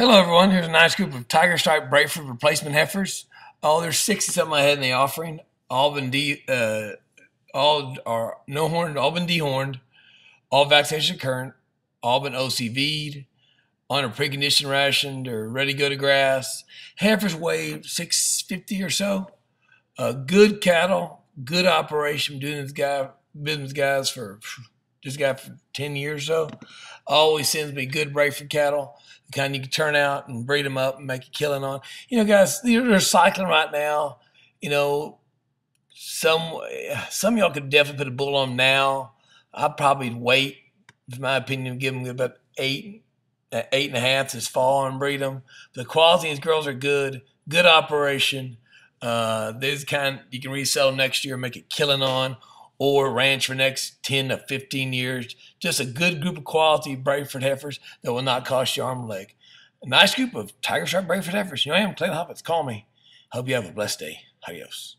Hello, everyone. Here's a nice group of Tiger Stripe Braford replacement heifers. Oh, there's 60 something I had in the offering. All been de, uh, all are no horned, all been dehorned, all vaccination current, all been OCV'd, on a preconditioned ration. They're ready to go to grass. Heifers weigh 650 or so. Uh, good cattle, good operation. Doing this guy, business guys for this guy for 10 years so. Always sends me good Braford cattle, the kind you can turn out and breed them up and make a killing on. You know, guys, they're cycling right now. You know, some some y'all could definitely put a bull on now. I'd probably wait, in my opinion, give them about eight, eight and a half this fall and breed them. The quality of these girls are good, good operation. Uh, there's kind you can resell next year, and make a killing on, or ranch for next 10 to 15 years. Just a good group of quality Braford heifers that will not cost you arm and leg. A nice group of Tiger Stripe Braford heifers. You know, I am Clay. Call me. Hope you have a blessed day. Adios.